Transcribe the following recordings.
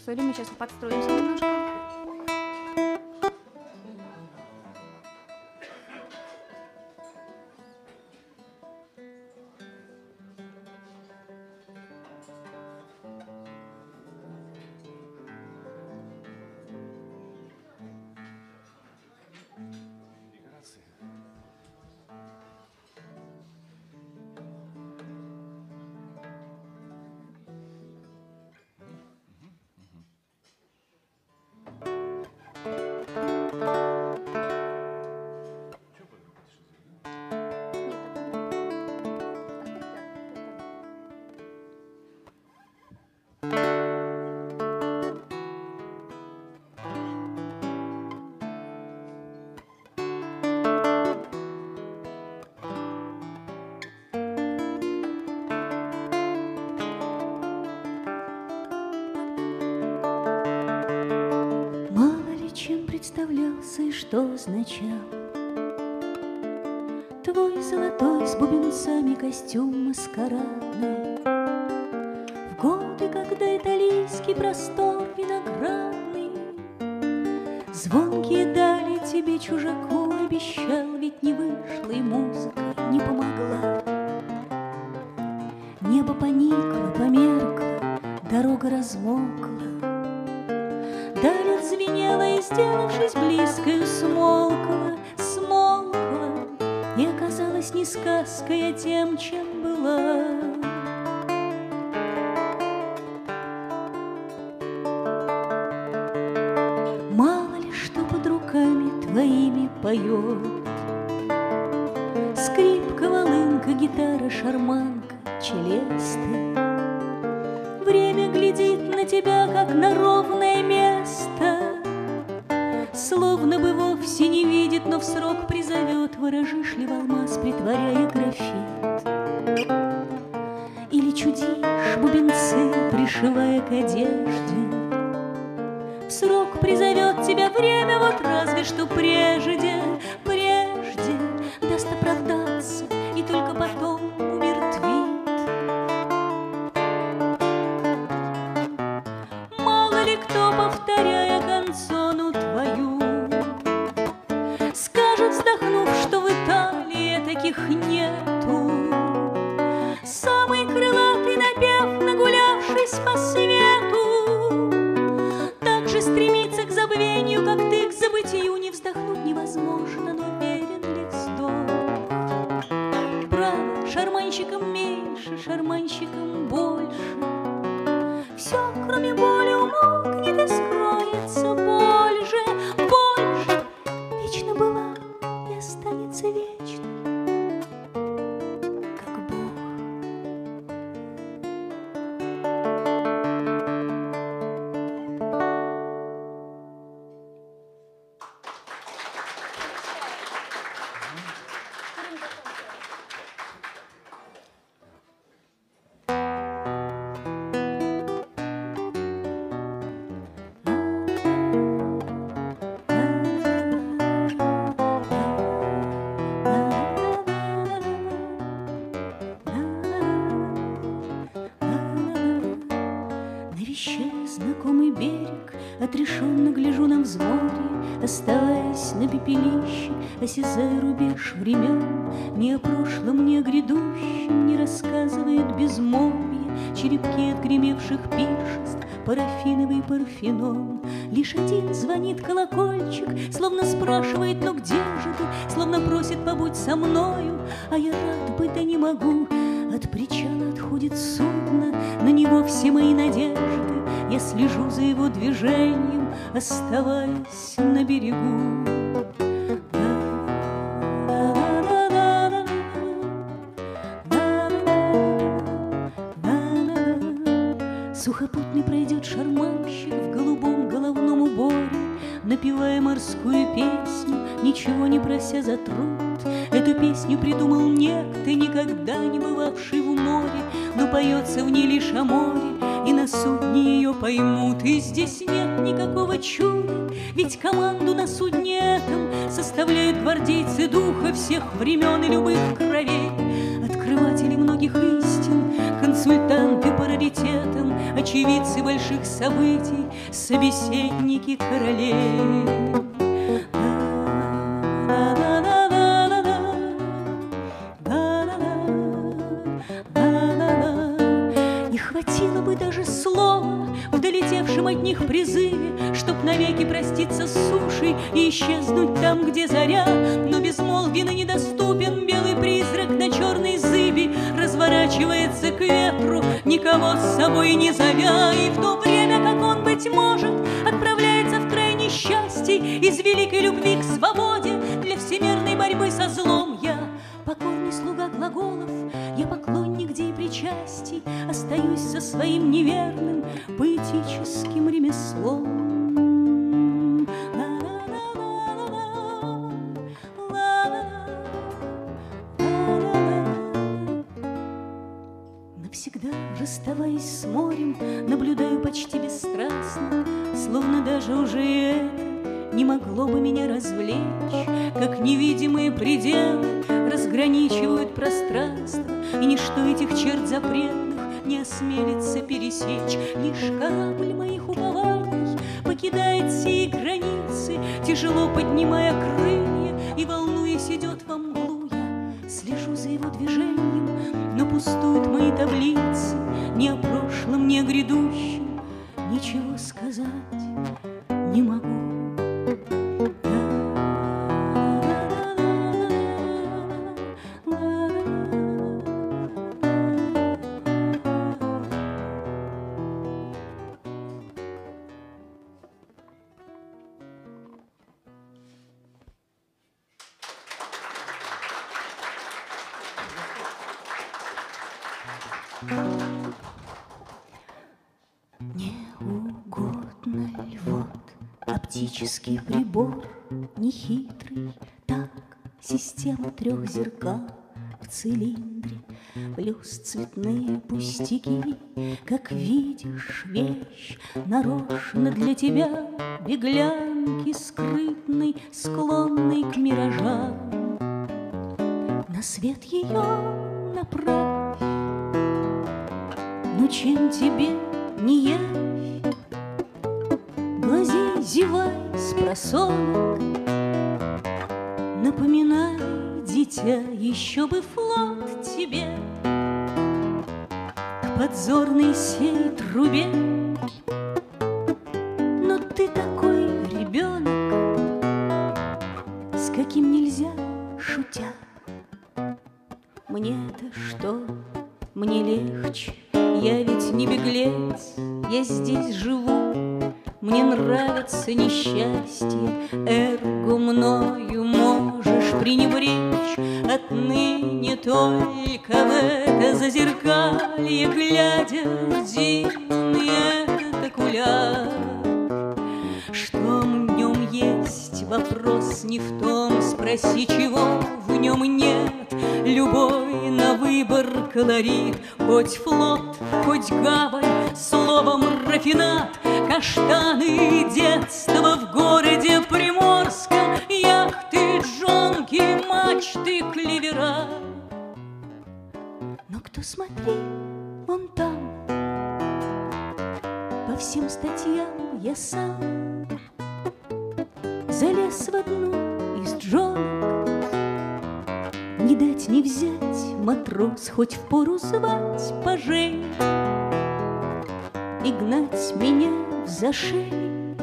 историю. Мы сейчас подстроимся немножко. Что означал. Твой золотой с бубенцами костюм маскарадный В годы, когда италийский простор виноградный Звонкие дали тебе чужаку обещал Ведь не вышла и музыка не помогла. Небо поникло, померкло, дорога размокла Отзвенела и, сделавшись близкою, смолкла, смолкла И оказалась не сказкой, а тем, чем была. Мало ли что под руками твоими поет пепелище, Осязая рубеж времен. Ни о прошлом, ни о грядущем Не рассказывает безмолвие Черепки отгремевших пиршеств, Парафиновый парфенон. Лишь один звонит колокольчик, Словно спрашивает, ну где же ты? Словно просит, побудь со мною, А я рад быть, да не могу. От причала отходит судно, На него все мои надежды. Я слежу за его движением, Оставаясь на берегу. Сухопутный пройдет шарманщик в голубом головном уборе, Напевая морскую песню, ничего не прося за труд. Эту песню придумал некто, никогда не бывавший в море, Но поется в ней лишь о море, и на судне ее поймут. И здесь нет никакого чуда, ведь команду на судне этом Составляют гвардейцы духа всех времен и любых кровей, Открыватели многих истин, Консультанты по раритетам, очевидцы больших событий, Собеседники королей. от них призыве, Чтоб навеки проститься с сушей И исчезнуть там, где заря, Но безмолвен и недоступен Белый призрак на черной Разворачивается к ветру, Никого с собой не зовя, И в то время, как он, быть может, Отправляется в край несчастий Из великой любви к свободе Для всемирной борьбы со злом я покорный слуга глаголов, я поклонник дей причастий, остаюсь со своим неверным поэтическим ремеслом. Пределы разграничивают пространство, и ничто этих черт запретных не осмелится пересечь. Лишь корабль моих упований покидает сии границы, тяжело поднимая крылья и волнуясь идет во мглу. Я слежу за его движением, но пустуют мои таблицы, ни о прошлом, ни о грядущем, ничего сказать не могу. Оптический прибор нехитрый, так Система трех зеркал в цилиндре. Плюс цветные пустяки Как видишь, вещь нарочно для тебя Беглянки скрытной, склонной к миражам. На свет ее направь Ну чем тебе не Глази, зевай с просонок. Напоминай, дитя, еще бы флот тебе. К подзорной сей трубе. Но ты такой ребенок С каким нельзя, шутя. Мне-то что, мне легче? Я ведь не беглец, я здесь живу мне нравится несчастье, эрго мною можешь пренебречь. Отныне только в это зазеркалье, глядя в дивный этот окуляр. Что в нем есть, вопрос не в том, спроси, чего в нем нет. Любой на выбор колорит, хоть флот, хоть гавань, словом рафинат — Каштаны детства в городе Приморском, Яхты, джонки, мачты, клевера. Но кто смотри, вон там, По всем статьям я сам Залез в одну из джонок, Не дать не взять матрос, Хоть впору звать пожей И гнать меня за шею.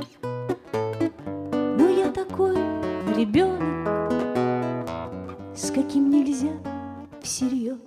Но я такой ребенок, с каким нельзя всерьез.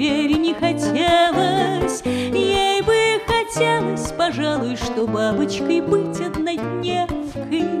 Теперь не хотелось, ей бы хотелось, пожалуй, что бабочкой быть однодневкой.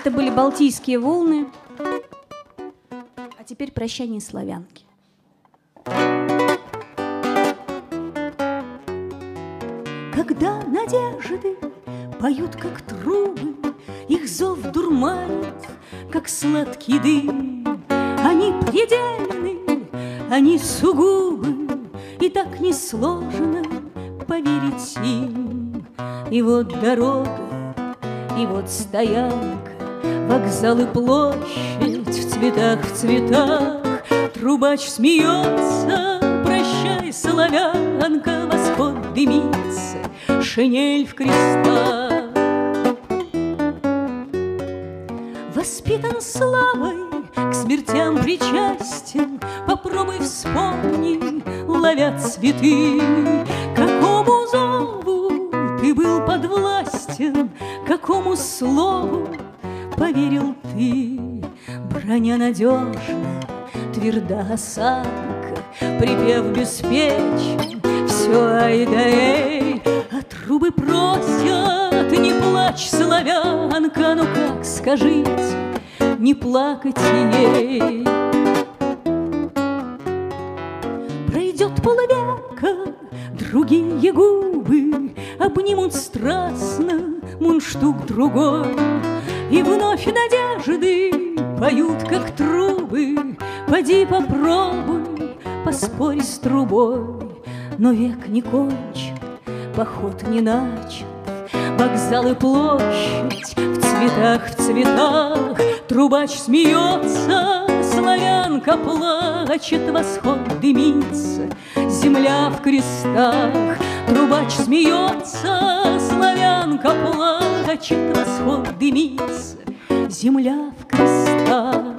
Это были Балтийские волны. А теперь прощание славянки. Когда надежды поют, как трубы, Их зов дурманит, как сладкий дым. Они предельны, они сугубы, И так несложно поверить им. И вот дорога, и вот стоянка, Вокзал и площадь в цветах, в цветах. Трубач смеется, прощай, славянка, Восход дымится, шинель в крестах. Воспитан славой, к смертям причастен, Попробуй вспомни, ловя цветы, поверил ты, Броня надежна, тверда осанка, Припев беспечен, все ай да эй, А трубы просят, не плачь, славянка, Ну как, скажите, не плакать ей? Пройдет полвека, другие губы Обнимут страстно мундштук другой, И вновь надежды поют, как трубы. Поди попробуй, поспорь с трубой, Но век не кончен, поход не начат, Вокзал и площадь в цветах, в цветах, Трубач смеется, славянка плачет, Восход дымится, земля в крестах. Трубач смеется, славянка плачет, Восход дымится, земля в крестах.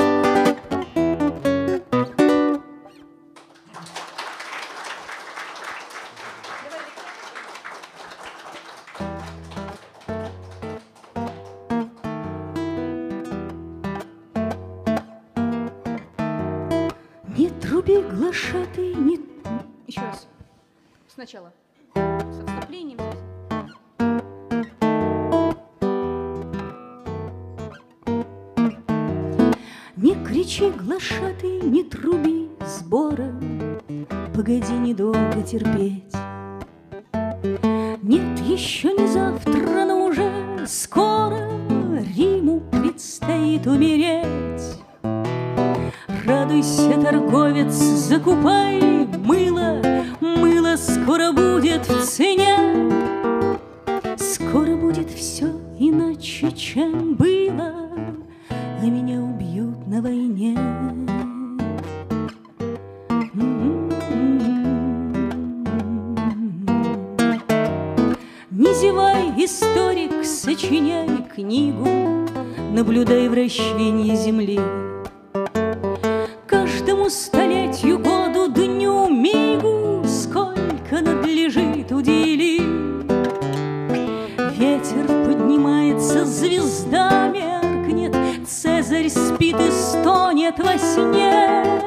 Не труби глашатый, не... Еще раз. Сначала. С отступлением. Не кричи, глашатый, не труби сбора, Погоди недолго терпеть. Нет, еще не завтра, но уже скоро Риму предстоит умереть. Радуйся, торговец, закупай мыло, Мыло скоро будет в цене. Скоро будет все иначе, чем Вращение земли. Каждому столетию, году, дню, мигу Сколько надлежит удели. Ветер поднимается, звезда меркнет, Цезарь спит и стонет во сне.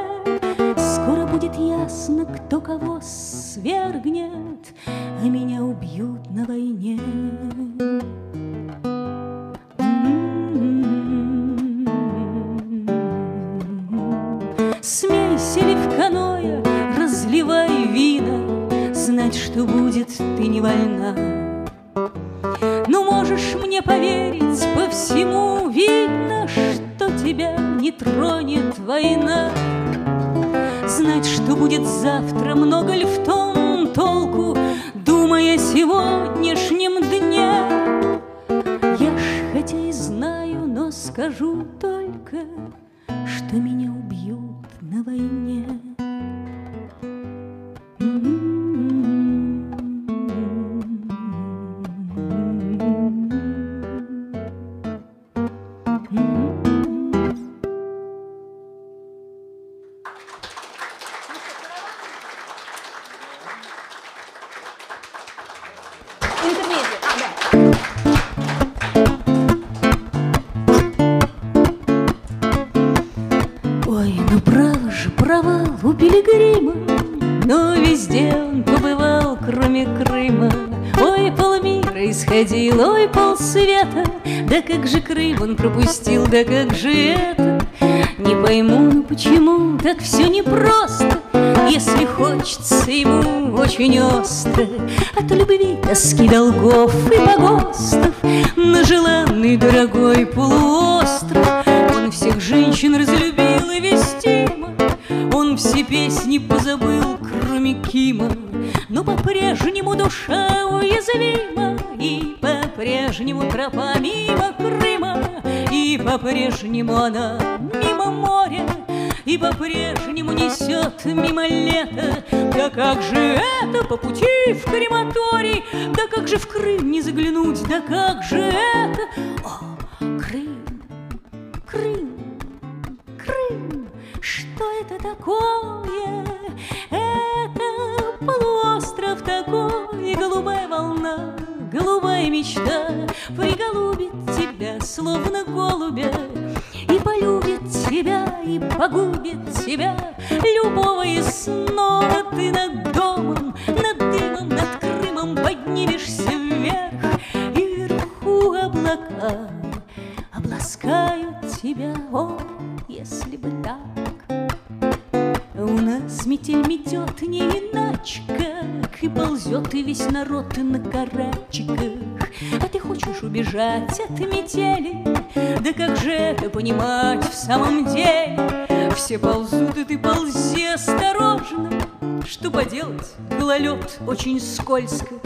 Скоро будет ясно, кто кого свергнет, А меня убьют на войне. Будет, ты не вольна. Но можешь мне поверить, по всему видно, Что тебя не тронет война. Знать, что будет завтра, много ли в том Да как же Крым он пропустил, да как же это? Не пойму, ну почему так все непросто, Если хочется ему очень остро От любви, тоски, долгов и погостов На желанный дорогой полуостров Он всех женщин разлюбил и вестимо Он все песни позабыл, кроме Кима. Но по-прежнему душа уязвима И по-прежнему тропа мимо Крыма. И по-прежнему она мимо моря и по-прежнему несет мимо лета. Да как же это по пути в крематорий? Да как же в Крым не заглянуть? Да как же это? О, Крым, Крым, Крым Что это такое? Это полуостров такой Голубая волна, голубая мечта Приголубит тебя, словно голубя И полюбит тебя, и погубит тебя. Любого и снова ты над домом Над дымом, над Крымом поднимешься вверх И вверху облака обласкают тебя. О, если бы так нас метель метет не иначе как И ползет и весь народ на карачиках. А ты хочешь убежать от метели? Да как же это понимать в самом деле? Все ползут, и ты ползи осторожно. Что поделать, гололед очень скользко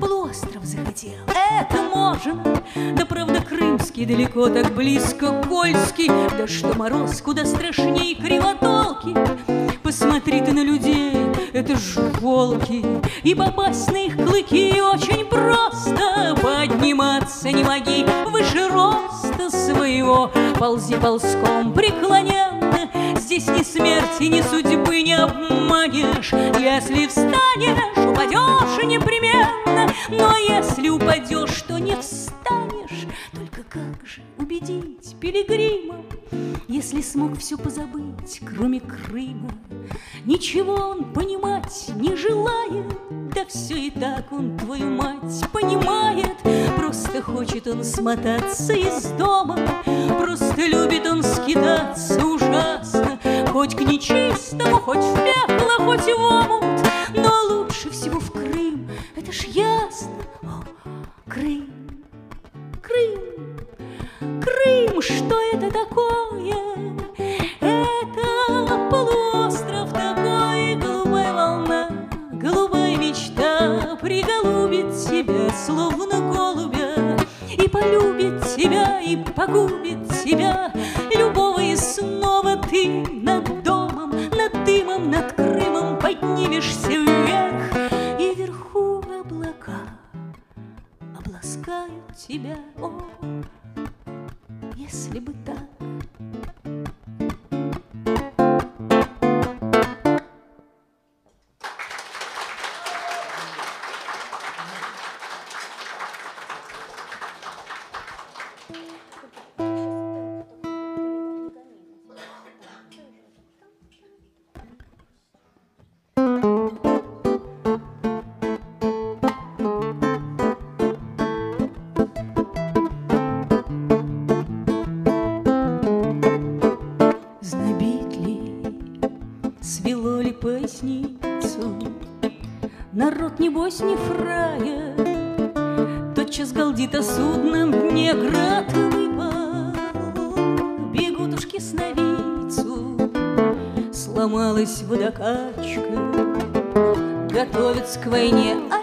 Полуостров захотел, это можно. Да правда крымский далеко так близко Кольский, да что мороз куда страшней кривотолки Посмотри ты на людей, это ж волки. И попасть на их клыки очень просто Подниматься не моги. Выше роста своего Ползи ползком преклоненно Здесь ни смерти, ни судьбы не обманешь. Если встанешь, упадешь непременно. Но если упадешь, то не встанешь как же убедить пилигрима Если смог все позабыть, кроме Крыма? Ничего он понимать не желает Да все и так он, твою мать, понимает. Просто хочет он смотаться из дома Просто любит он скитаться ужасно. Хоть к нечистому, хоть в пекло, хоть в омут Но лучше всего в Крым, это ж ясно. О, Крым, погубит тебя. Любого и снова ты над домом, над дымом, над Крымом Поднимешься вверх, и вверху облака ласкают тебя, небось, не фрая, Тотчас галдит о судном дне град выпал. Бегут ушки сновидцу, Сломалась водокачка, Готовится к войне, Ай,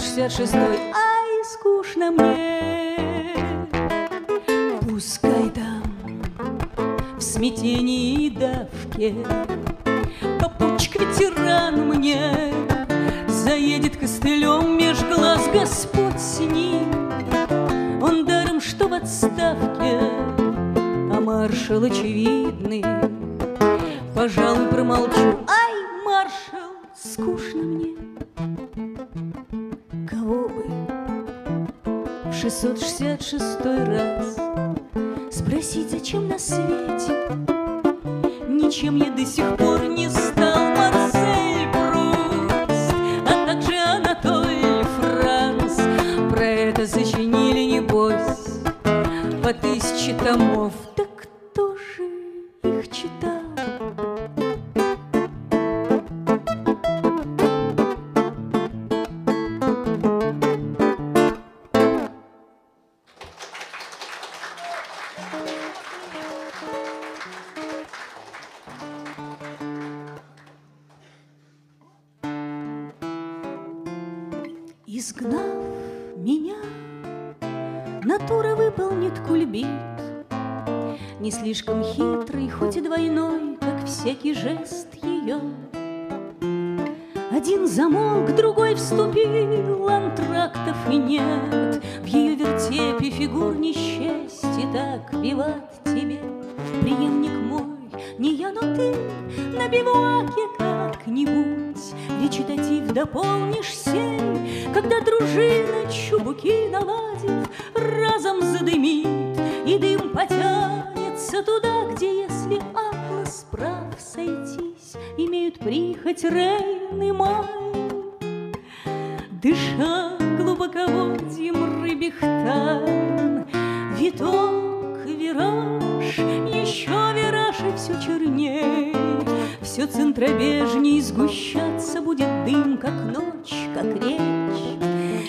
666 Ай, скучно мне. Пускай там в смятении и давке Попутчик ветеран мне Заедет костылем меж глаз Господь с ним. Он даром, что в отставке А маршал очевидный. Пожалуй, промолчу. Ай, маршал, скучно мне 666 раз. Спросить, зачем на свете? Ничем я до сих пор не стал выполнит кульбит, Не слишком хитрый, хоть и двойной, как всякий жест ее. Один замолк, другой вступил, антрактов и нет. В ее вертепе фигур несчастье так виват тебе, преемник мой, не я, но ты на бивуаке как-нибудь Речитатив дополнишь сей, Когда дружина чубуки наладив, Разом задымит, и дым потянется Туда, где, если атлас прав сойтись, Имеют прихоть Рейн и Май. Дыша глубоководьем рыбих тайн, Виток, вираж, еще вираж и все черней, Все центробежней сгущаться будет дым, как ночь, как речь,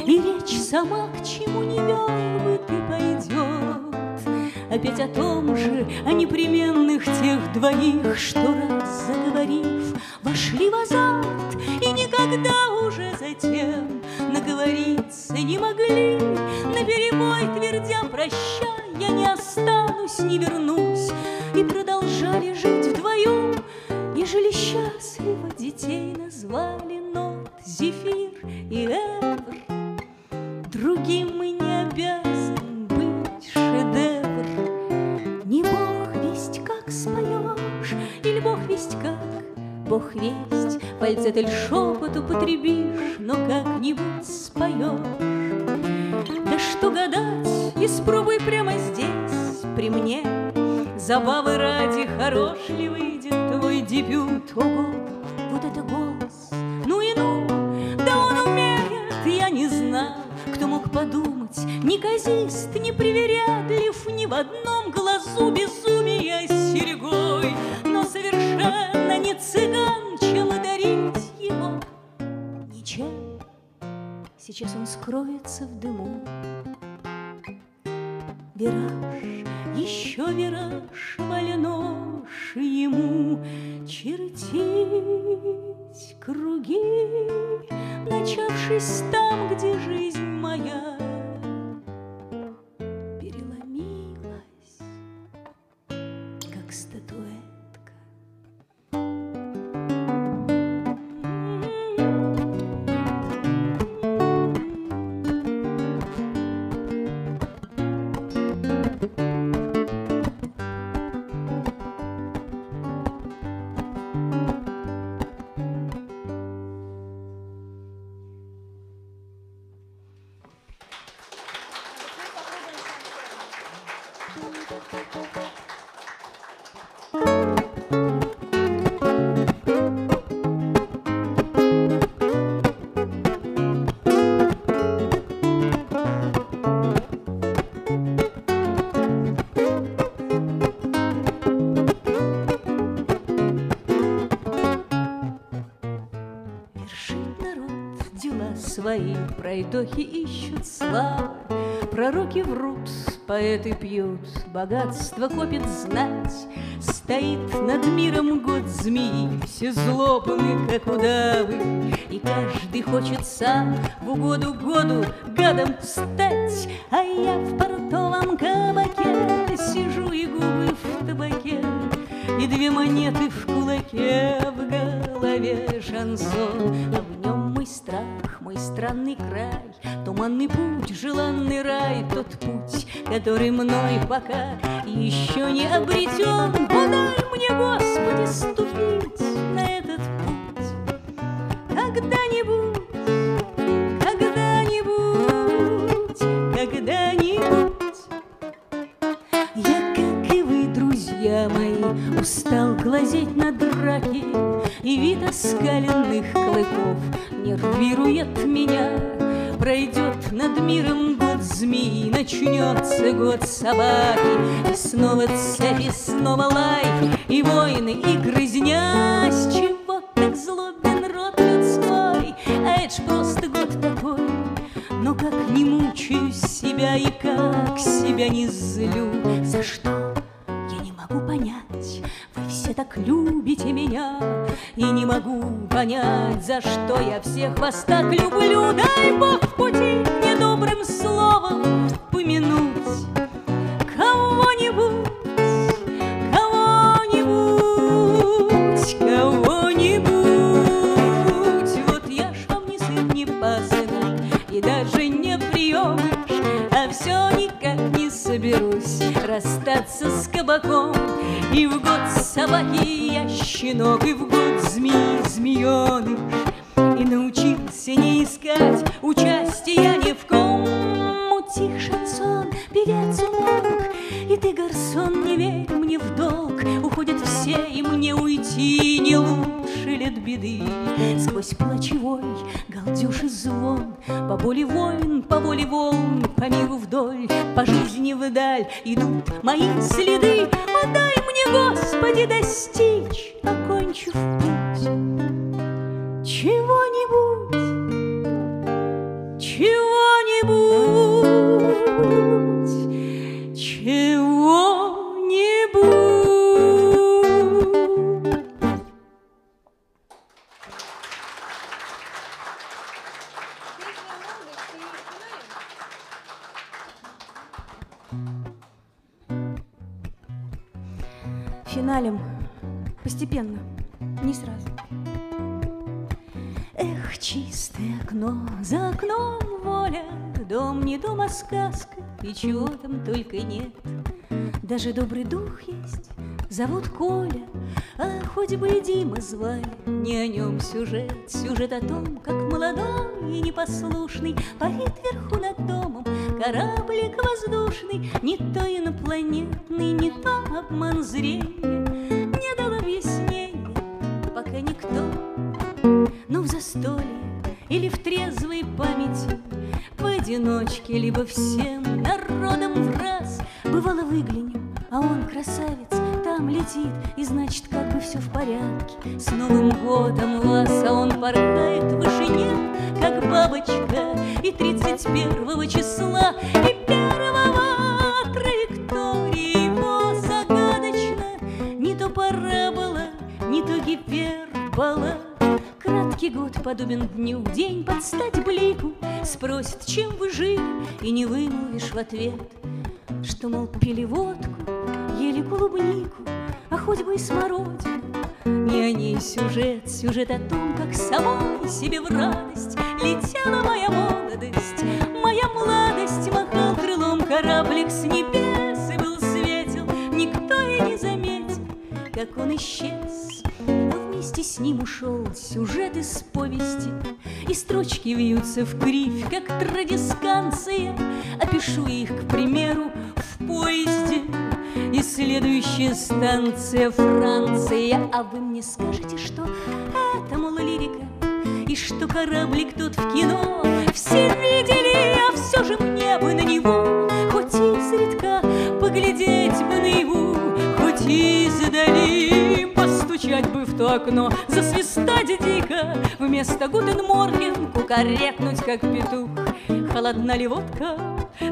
И речь сама к чему не вел бы ты пойдет. Опять о том же, о непременных тех двоих, Что раз заговорив, вошли в азарт И никогда уже затем наговориться не могли, На перебой твердя прощай, я не останусь, не вернусь, И продолжали жить ради свои пройдохи ищут славы, Пророки врут, поэты пьют, богатство копит знать. Стоит над миром год змеи, все злобны, как удавы, И каждый хочет сам в угоду году гадом стать. А я в портовом кабаке сижу и губы в табаке, И две монеты в кулаке, в голове шансон, а в странный край, Туманный путь, желанный рай, Тот путь, который мной пока еще не обретен. Подай мне, Господи, ступить на этот путь Когда-нибудь, когда-нибудь, когда-нибудь. Я, как и вы, друзья мои, устал глазеть на драки И вид оскаленных клыков нервирует меня. Пройдет над миром год змеи, начнется год собаки, И снова цепи, снова лай, и войны, и грызня. С чего так злобен рот людской, а это ж просто год такой. Но как не мучаю себя и как себя не злю, за что я не могу понять, все так любите меня, и не могу понять, за что я всех вас так люблю. Дай Бог в пути недобрым словом помянуть Кого-нибудь, кого-нибудь, кого-нибудь. Вот я ж не сын, и даже не приемыш А все никак не соберусь расстаться с кабаком И в год собаки я щенок, и в год змеи змееныш И научился не искать участия ни в ком. Утих шансон, певец умолк, и ты, гарсон, не верь беды. Сквозь плачевой галдеж и звон По боли войн, по воле волн, по миру вдоль По жизни вдаль идут мои следы. Подай мне, Господи, достичь, окончив путь Чего-нибудь, чего-нибудь, Финалем. Постепенно. Не сразу. Эх, чистое окно, за окном воля, Дом не дом, а сказка, и чего там только нет. Даже добрый дух есть, Зовут Коля, а хоть бы и Дима звали, Не о нем сюжет, сюжет о том, Как молодой и непослушный Парит вверху над домом Кораблик воздушный, Не то инопланетный, не то обман зрения трезвой памяти. Поодиночке, либо всем народом в раз. Бывало выглянем, а он красавец там летит, и значит, как бы все в порядке. С Новым годом вас, а он порхает в вышине, как бабочка, и 31 числа, и первого Год подобен дню, день под стать блику, Спросит, чем вы жили, и не вымолвишь в ответ, Что, мол, пили водку, ели клубнику, а хоть бы и смородину. Не о ней сюжет, сюжет о том, как самой себе в радость Летела моя молодость, моя младость Махал крылом кораблик с небес и был светел Никто и не заметил, как он исчез вместе с ним ушел сюжет из повести. И строчки вьются в кривь, как традисканция Опишу их, к примеру, в поезде. И следующая станция Франция. А вы мне скажете, что это, мол, лирика? И что кораблик тот в кино? Все видели, а все же мне бы на него. Хоть изредка поглядеть бы наяву Хоть издали постучать бы в то окно. Засвистать дико вместо Гутен Морген Кукарекнуть, как петух. Холодна ли водка,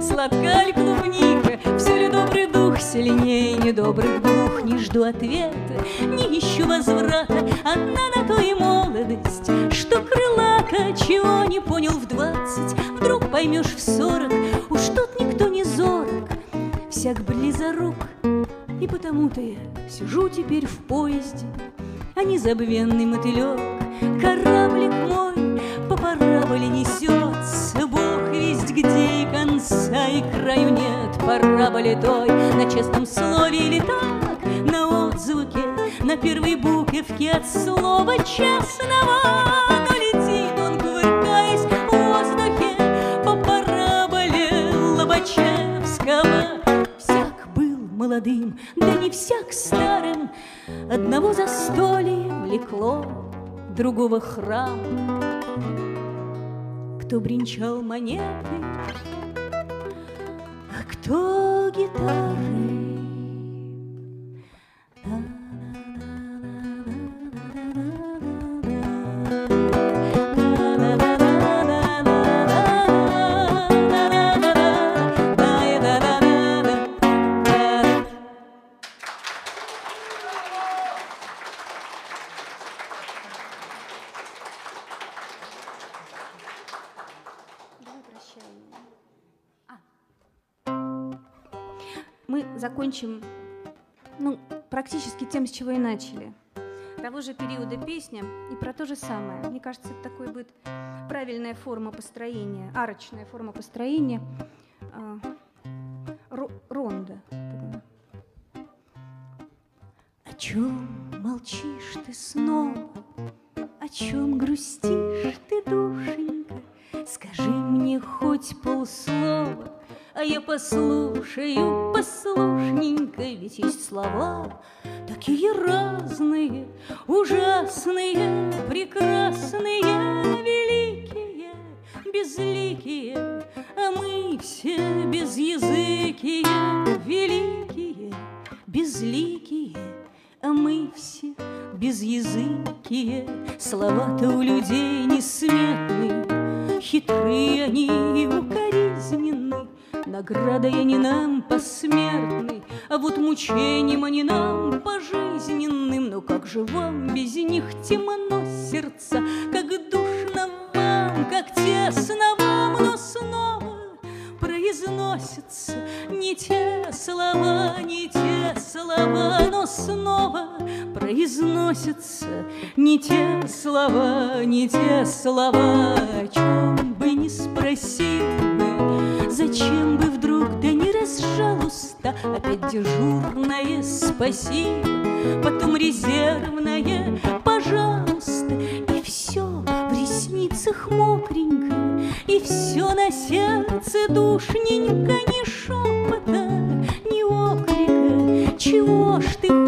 сладка ли клубника? Все ли добрый дух сильнее недобрых дух Не жду ответа, не ищу возврата. Одна на то и молодость, что крылака Чего не понял в двадцать, вдруг поймешь в сорок. Уж тут никто не зорок, всяк близорук И потому-то я сижу теперь в поезде А незабвенный мотылек, кораблик мой По параболе несется, Бог весть где и конца и краю нет Параболе той. На честном слове или так На отзвуке, на первой буковке от слова честного молодым, да не всяк старым. Одного застолья влекло, другого храм. Кто бренчал монеты, а кто гитарой закончим ну, практически тем, с чего и начали. Того же периода песня и про то же самое. Мне кажется, это такой будет правильная форма построения, арочная форма построения. А, ронда. О чем молчишь ты снова? О чем грустишь я послушаю послушненько, ведь есть слова такие разные, ужасные, прекрасные, великие, безликие, а мы все безязыкие, не слова, О чем бы ни спросил бы Зачем бы вдруг, да не разжал уста почта, опять дежурное спасибо, потом резервное пожалуйста, и все в ресницах мокренько, и все на сердце душненько, ни шепота, ни окрика, чего ж ты хочешь,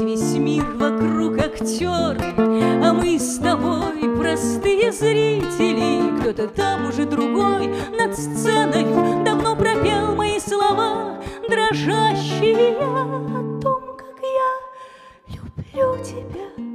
весь мир вокруг актер, а мы с тобой простые зрители, кто-то там уже другой над сценой давно пропел мои слова, дрожащие о том, как я люблю тебя,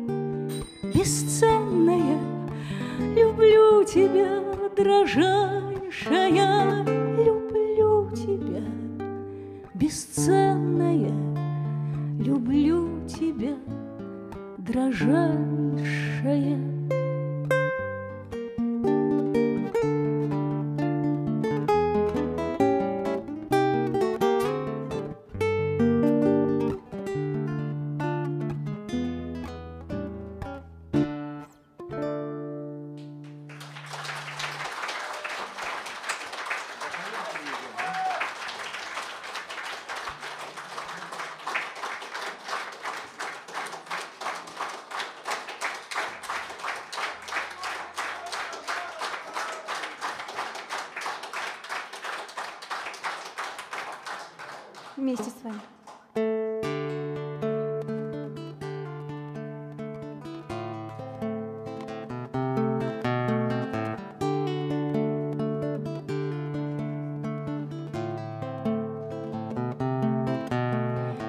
Вместе с вами.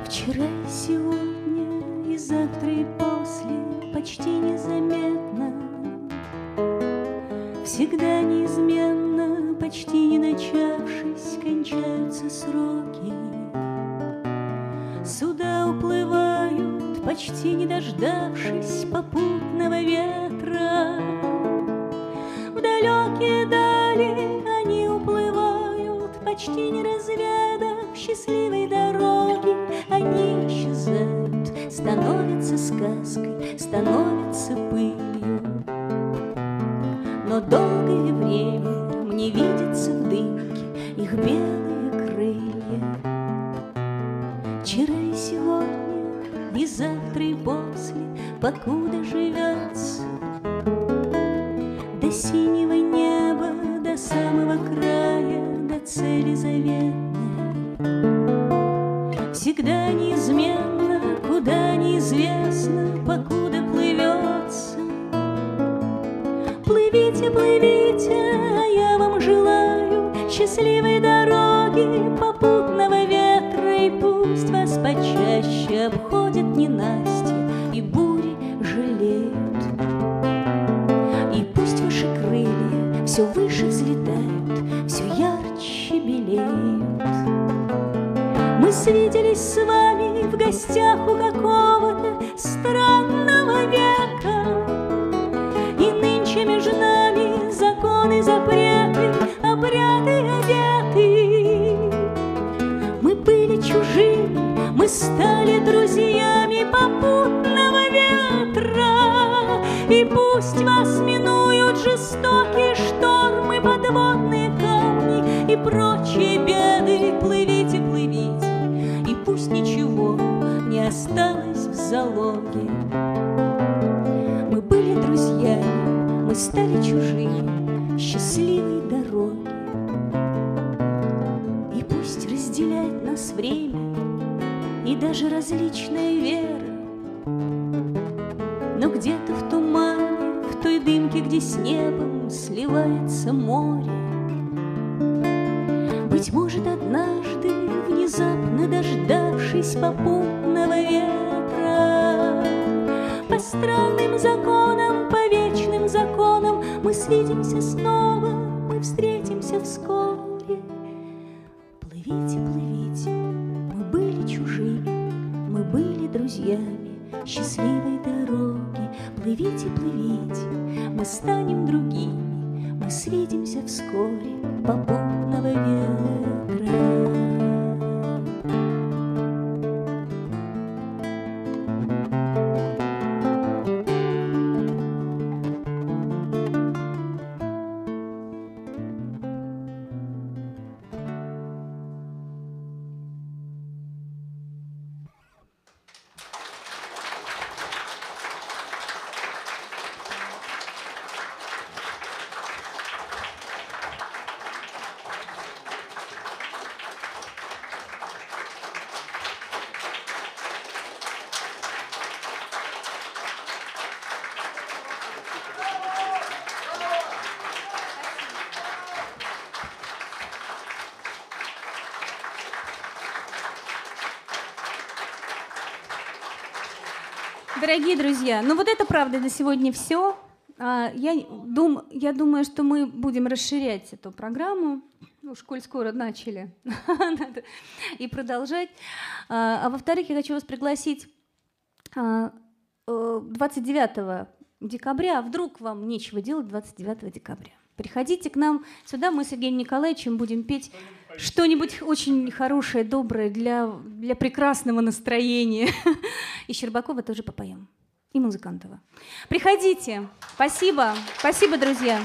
Вчера сегодня, и завтра, и после Почти незаметно Всегда неизменно, почти не начавшись Кончаются сроки почти не дождавшись Попутного ветра. В далекие дали они уплывают, Почти не разведав счастливой дороги. Они исчезают, становятся сказкой, становятся пылью. Но долгое время мне видится в дымке Их белые крылья. Вчера и завтра, и после, покуда живется До синего неба, до самого края, до цели заветной. Всегда неизменно, куда неизвестно, покуда плывется Плывите, плывите, а я вам желаю Счастливой дороги, попутного ветра обходят ненастья И бури жалеют. И пусть ваши крылья все выше взлетают Все ярче белеют. Мы свиделись с вами в гостях у какого-то странного пусть вас минуют жестокие штормы, подводные камни и прочие беды. Плывите, плывите, и пусть ничего не осталось в залоге. Мы были друзьями, мы стали чужими, счастливой дороги. И пусть разделяет нас время и даже различная вера, но где-то в дымке, где с небом сливается море, быть может, однажды, внезапно дождавшись попутного ветра, по странным законам, по вечным законам Мы свидимся снова, мы встретимся вскоре. Плывите, плывите, мы были чужими, мы были друзьями счастливой дороги. Плывите, плывите, мы станем другими, мы свидимся вскоре попутного ветра. Дорогие друзья, ну вот это правда на сегодня все. А, я, дум, я думаю, что мы будем расширять эту программу. Уж коль скоро начали. И продолжать. А, а во-вторых, я хочу вас пригласить 29 э, декабря. А вдруг вам нечего делать 29 декабря? Приходите к нам сюда, мы с Евгением Николаевичем будем петь что-нибудь очень хорошее, доброе для, для прекрасного настроения. И Щербакова тоже попоем. И Музыкантова. Приходите. Спасибо. Спасибо, друзья.